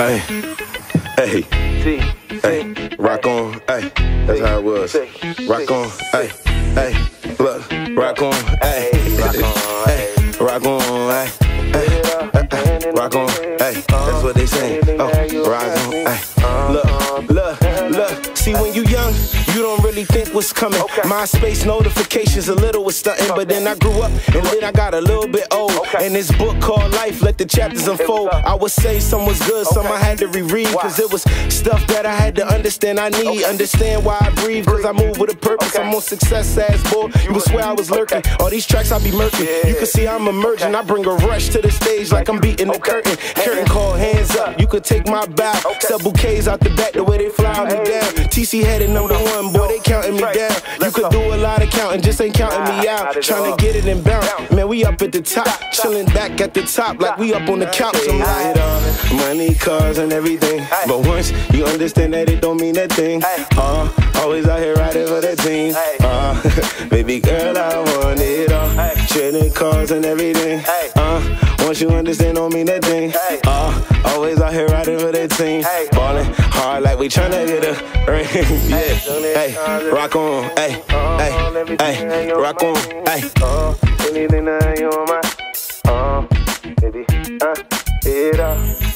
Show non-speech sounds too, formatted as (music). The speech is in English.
Hey, hey, hey, rock on, hey, that's how it was. Rock on, hey, hey, look, rock on, hey, hey, rock on, hey, hey, rock on, hey, that's what they say. Oh, rock on, when you young, you don't really think what's coming. MySpace notifications a little was stunting, but then I grew up and then I got a little bit old. And this book called Life, let the chapters unfold. I would say some was good, some I had to reread, cause it was stuff that I had to understand. I need understand why I breathe, cause I move with a purpose. I'm on success ass boy. You would swear I was lurking. All these tracks I be murking. You can see I'm emerging. I bring a rush to the stage like I'm beating the curtain. Curtain called hands up. You could take my bow. Sell bouquets out the back the way they fly me down. TC headed number one, boy, they counting me down. You could do a lot of counting, just ain't counting me out. Trying to get it and bounce. Man, we up at the top, chilling back at the top like we up on the couch. I'm like, uh, money, cars, and everything. But once you understand that it don't mean a thing, uh, always out here riding for the team. Uh, (laughs) baby girl, I want it all. Trading cars and everything. Uh, once you understand, don't mean a thing. Uh, always out here riding for the team. Ballin' hard like we tryna get a ring. (laughs) yeah, hey, rock on, hey, hey, hey, rock on, hey. Uh, anything that you on my, uh, baby, uh, it up,